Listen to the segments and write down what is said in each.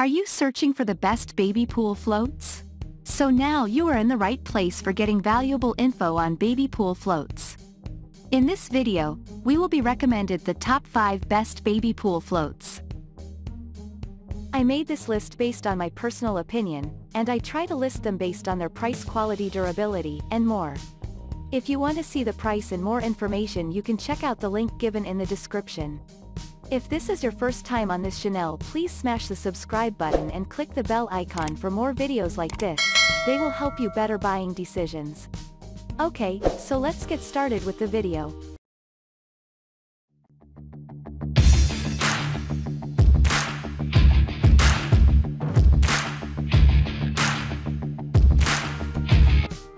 Are you searching for the best baby pool floats? So now you are in the right place for getting valuable info on baby pool floats. In this video, we will be recommended the top 5 best baby pool floats. I made this list based on my personal opinion, and I try to list them based on their price quality durability and more. If you want to see the price and more information you can check out the link given in the description. If this is your first time on this channel please smash the subscribe button and click the bell icon for more videos like this, they will help you better buying decisions. Okay, so let's get started with the video.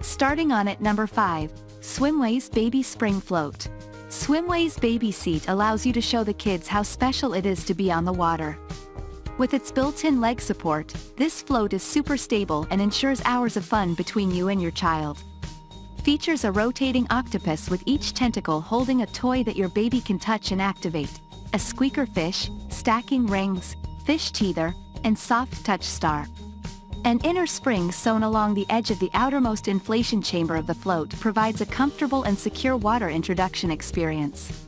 Starting on at number 5, Swimways Baby Spring Float. Swimways Baby Seat allows you to show the kids how special it is to be on the water. With its built-in leg support, this float is super stable and ensures hours of fun between you and your child. Features a rotating octopus with each tentacle holding a toy that your baby can touch and activate, a squeaker fish, stacking rings, fish teether, and soft touch star. An inner spring sewn along the edge of the outermost inflation chamber of the float provides a comfortable and secure water introduction experience.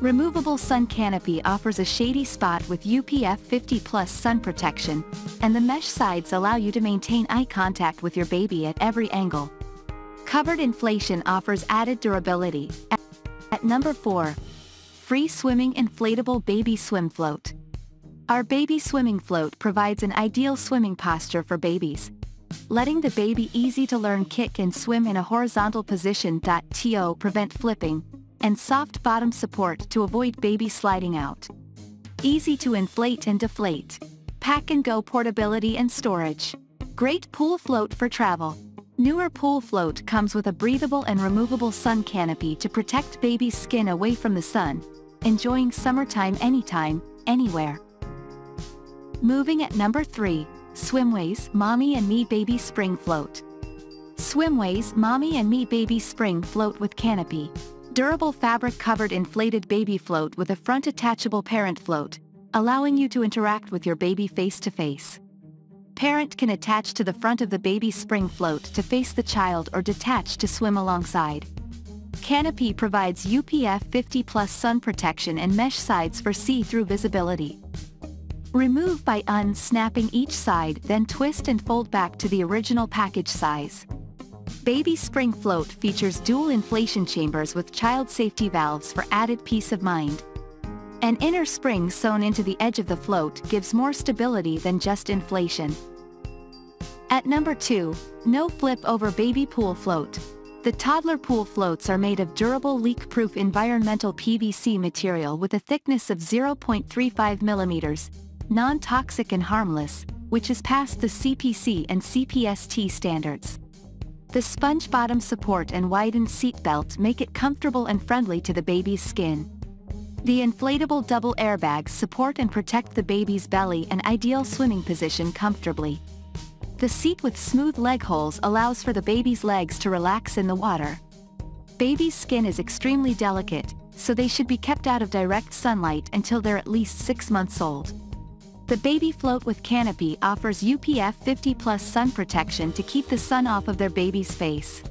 Removable sun canopy offers a shady spot with UPF 50 plus sun protection, and the mesh sides allow you to maintain eye contact with your baby at every angle. Covered inflation offers added durability. At number 4. Free Swimming Inflatable Baby Swim Float. Our baby swimming float provides an ideal swimming posture for babies. Letting the baby easy to learn kick and swim in a horizontal position. To prevent flipping, and soft bottom support to avoid baby sliding out. Easy to inflate and deflate. Pack and go portability and storage. Great pool float for travel. Newer pool float comes with a breathable and removable sun canopy to protect baby's skin away from the sun, enjoying summertime anytime, anywhere. Moving at number 3, Swimways Mommy and Me Baby Spring Float. Swimways Mommy and Me Baby Spring Float with Canopy. Durable fabric-covered inflated baby float with a front attachable parent float, allowing you to interact with your baby face-to-face. -face. Parent can attach to the front of the baby spring float to face the child or detach to swim alongside. Canopy provides UPF 50 plus sun protection and mesh sides for see-through visibility. Remove by unsnapping each side then twist and fold back to the original package size. Baby Spring Float features dual inflation chambers with child safety valves for added peace of mind. An inner spring sewn into the edge of the float gives more stability than just inflation. At number 2, No Flip Over Baby Pool Float. The toddler pool floats are made of durable leak-proof environmental PVC material with a thickness of 0.35 millimeters, non-toxic and harmless, which is past the CPC and CPST standards. The sponge bottom support and widened seatbelt make it comfortable and friendly to the baby's skin. The inflatable double airbags support and protect the baby's belly and ideal swimming position comfortably. The seat with smooth leg holes allows for the baby's legs to relax in the water. Baby's skin is extremely delicate, so they should be kept out of direct sunlight until they're at least 6 months old. The Baby Float with Canopy offers UPF 50 plus sun protection to keep the sun off of their baby's face.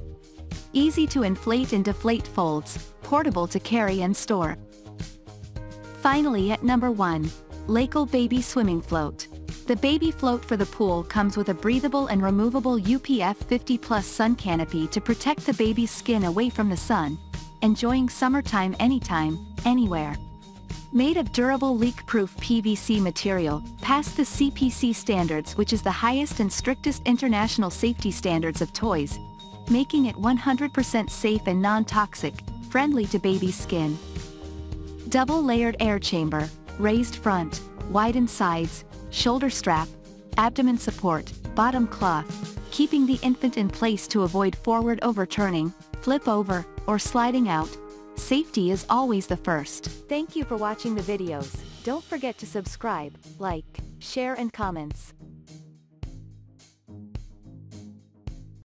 Easy to inflate and deflate folds, portable to carry and store. Finally at number 1. LAYCOL Baby Swimming Float. The baby float for the pool comes with a breathable and removable UPF 50 plus sun canopy to protect the baby's skin away from the sun, enjoying summertime anytime, anywhere. Made of durable leak-proof PVC material, past the CPC standards which is the highest and strictest international safety standards of toys, making it 100% safe and non-toxic, friendly to baby skin. Double-layered air chamber, raised front, widened sides, shoulder strap, abdomen support, bottom cloth, keeping the infant in place to avoid forward overturning, flip over, or sliding out, Safety is always the first. Thank you for watching the videos. Don't forget to subscribe, like, share and comments.